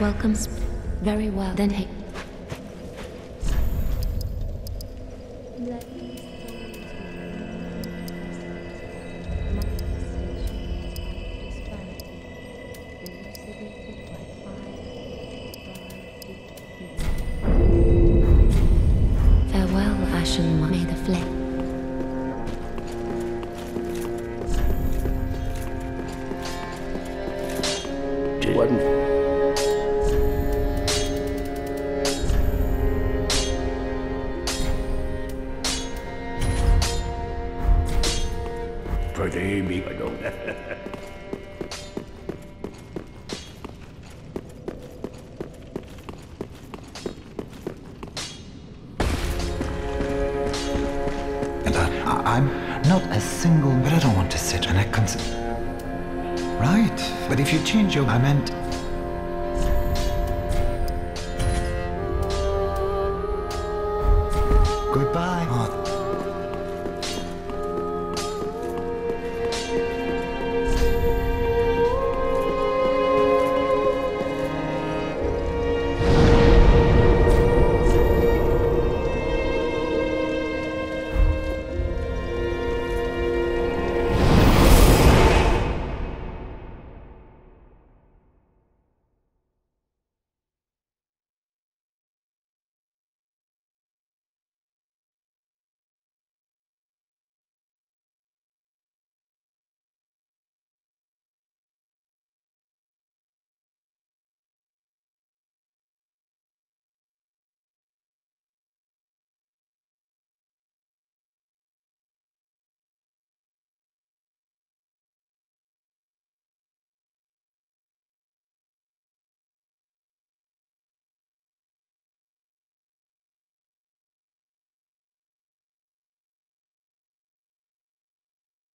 Welcome. sp- Very well. Then hey.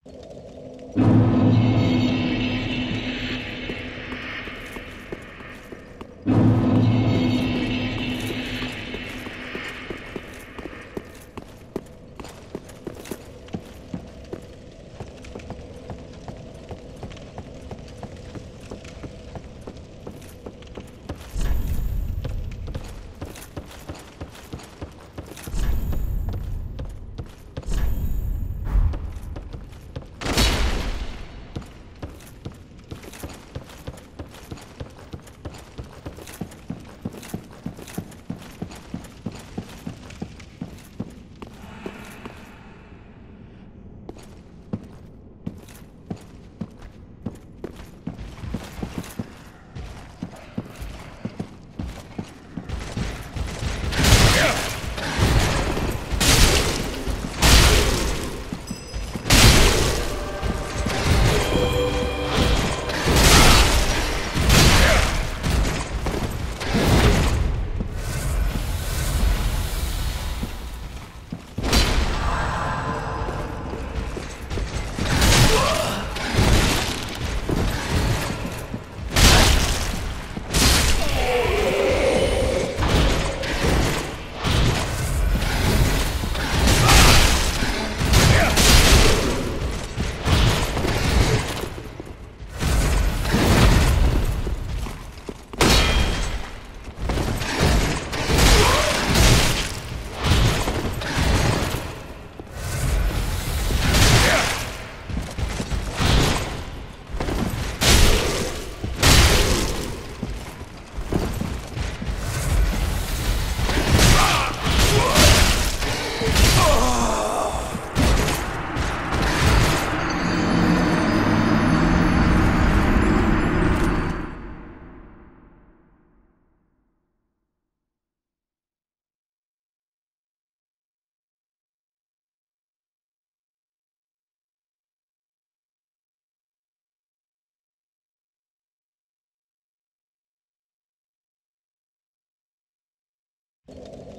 you you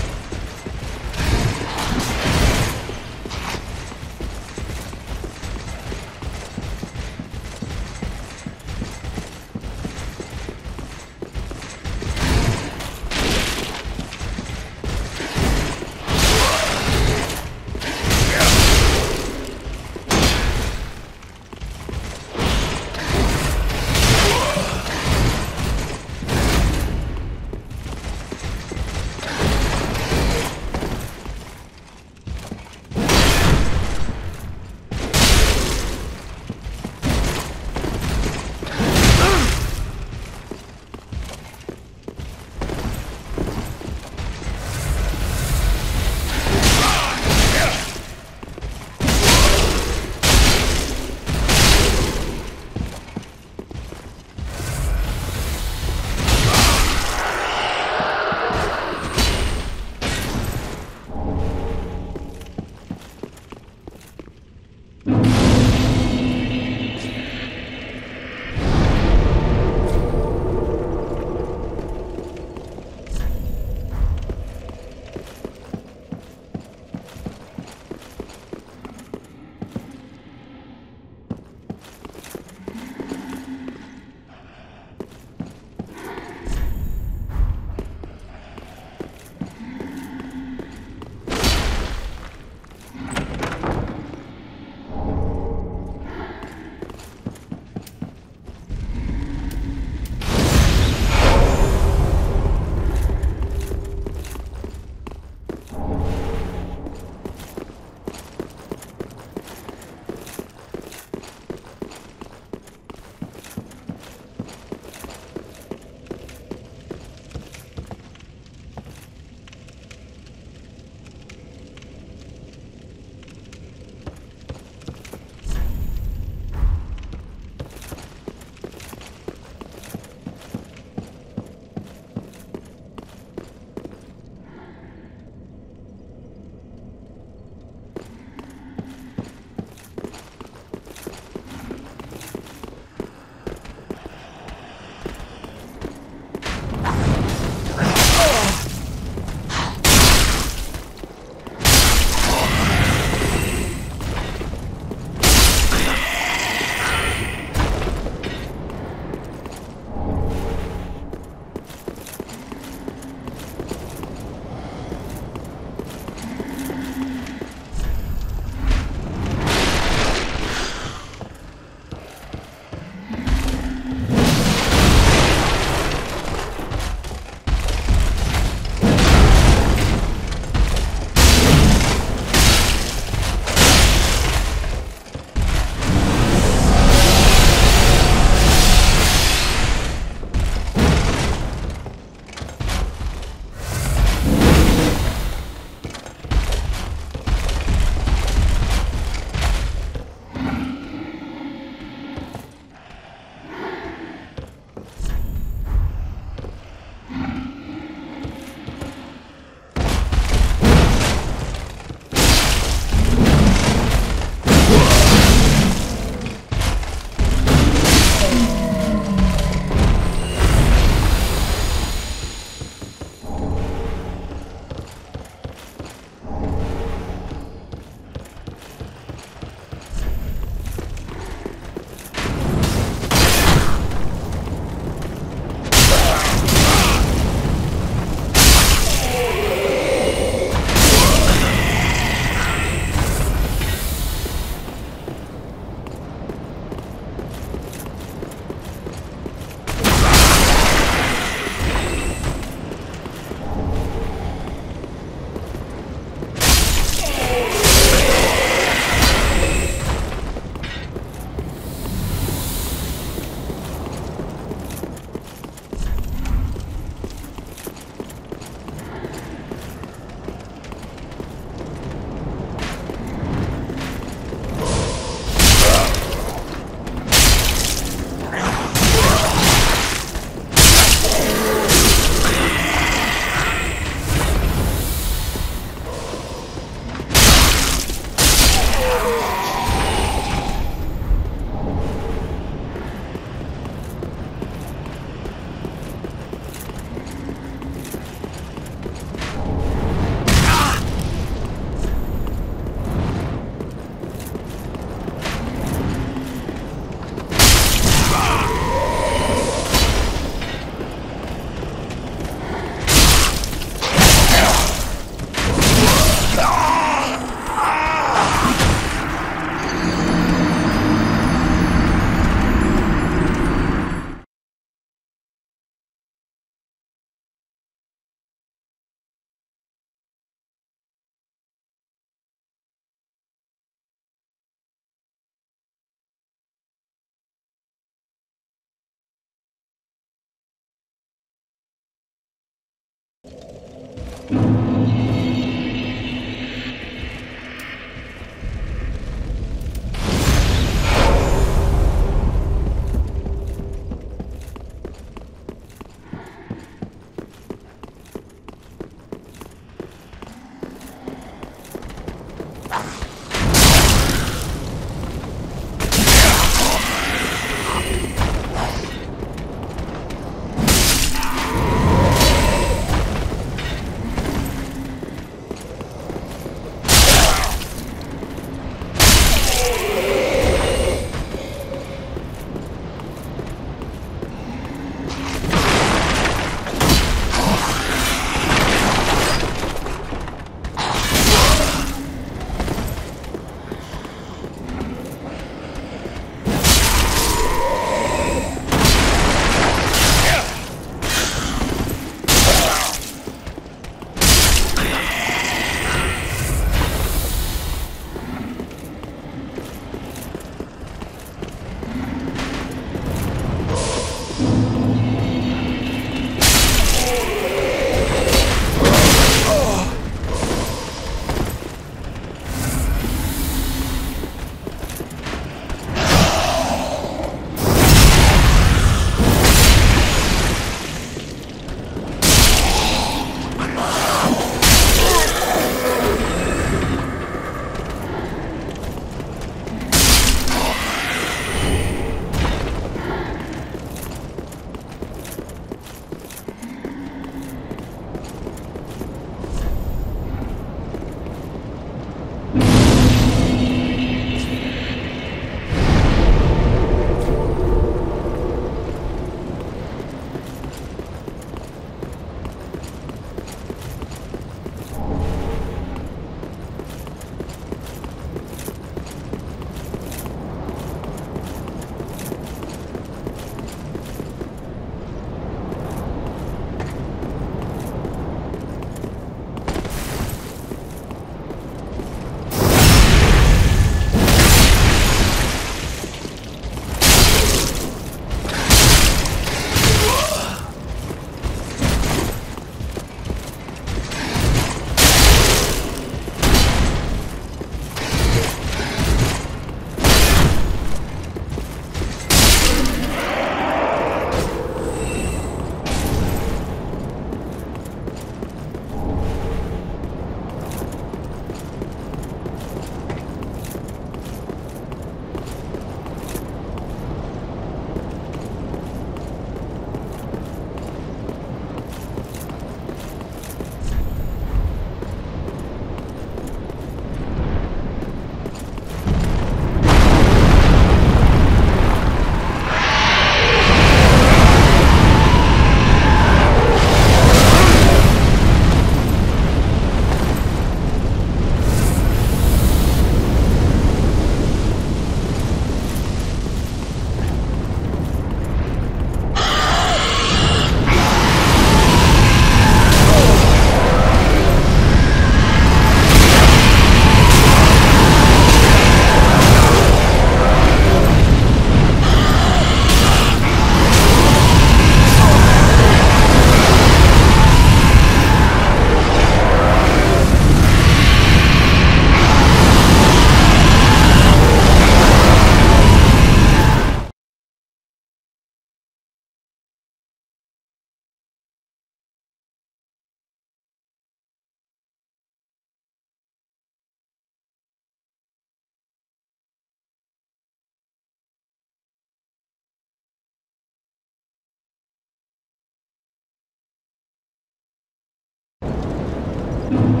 you.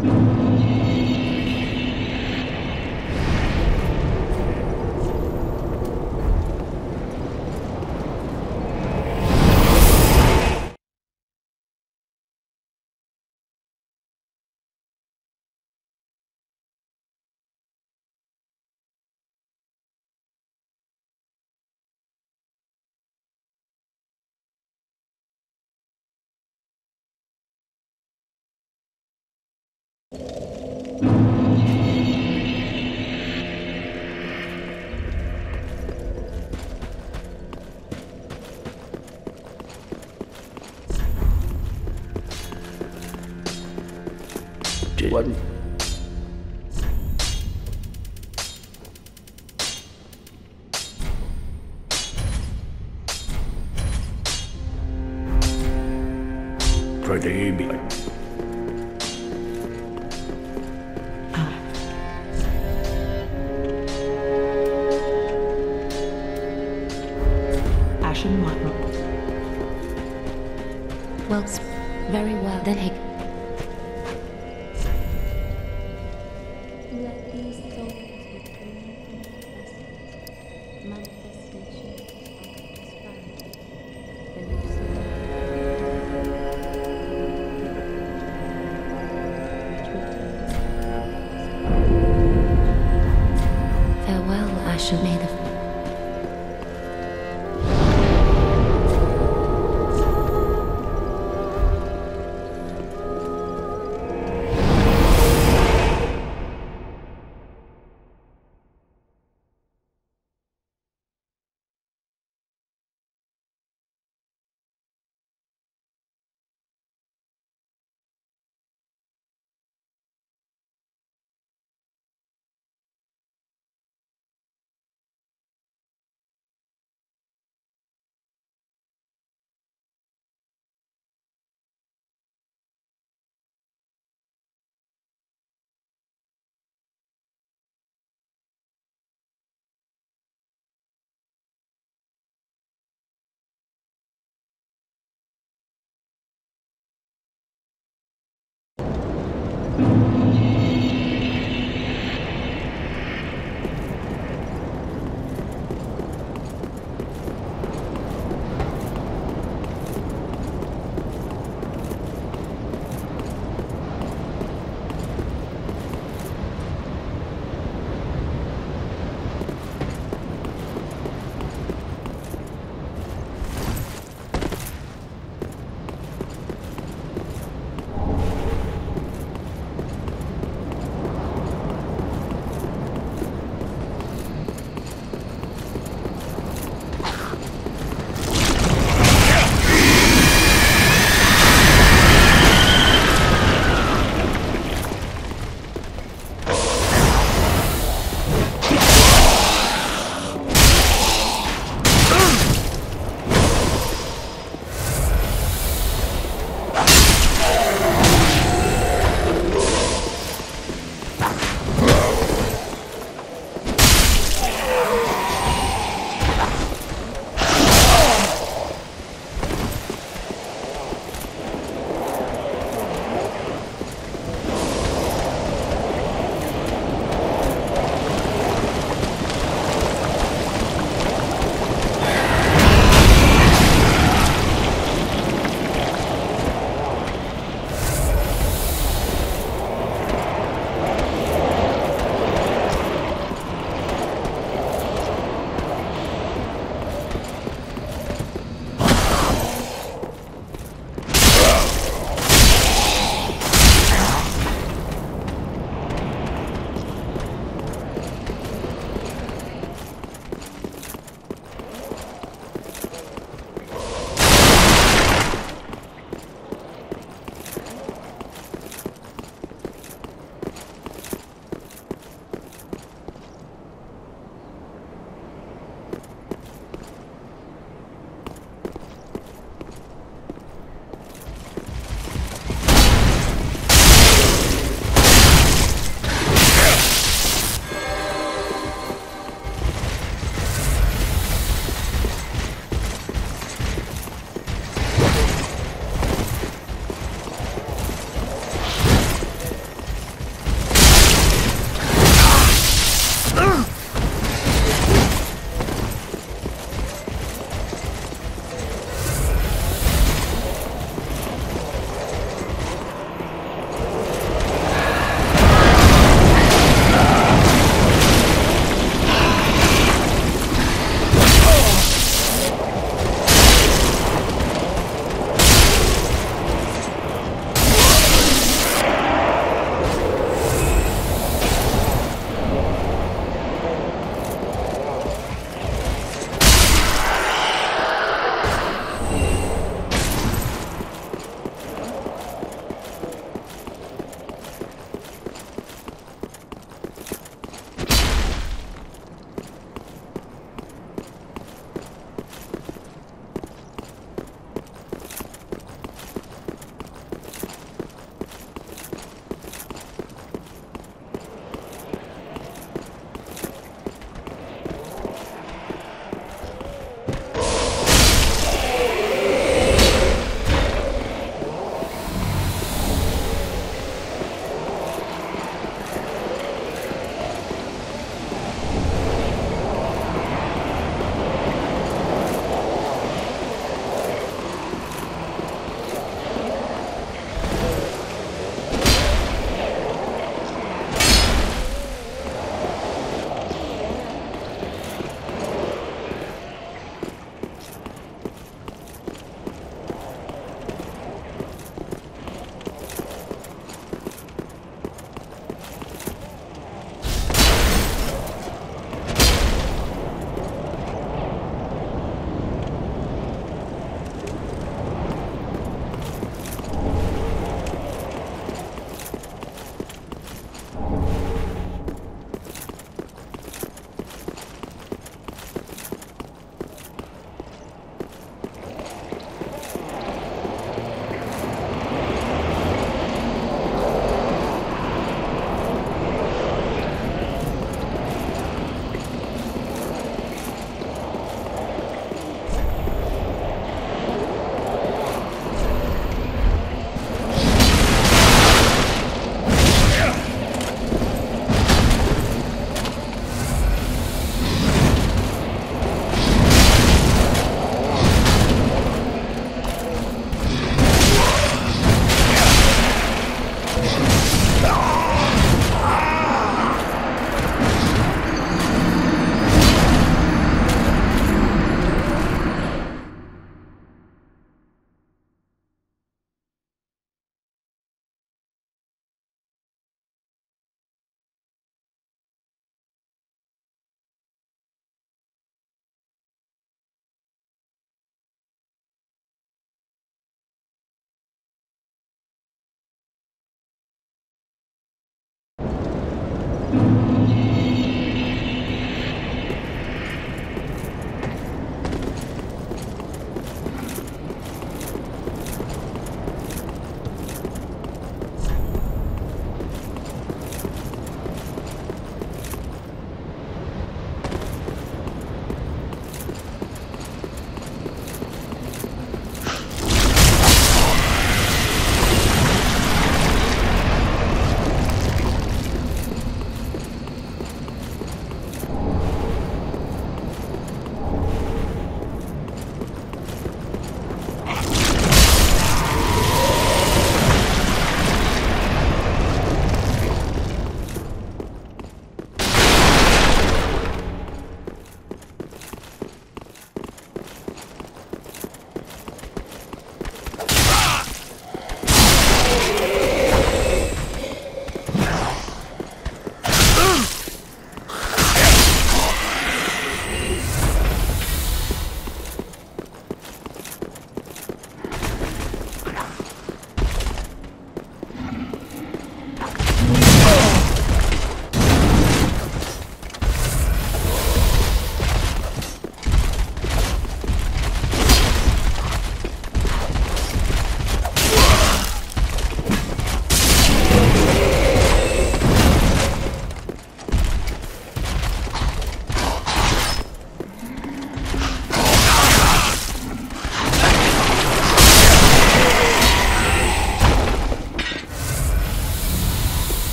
It wasn't. Pretty